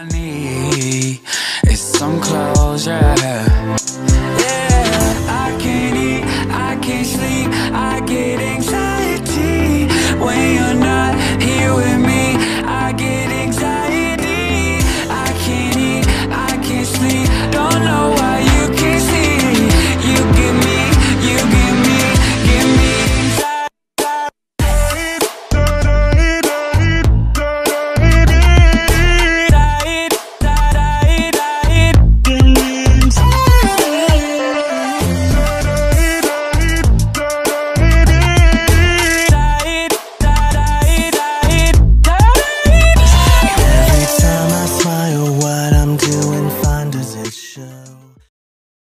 I need is some closure. girl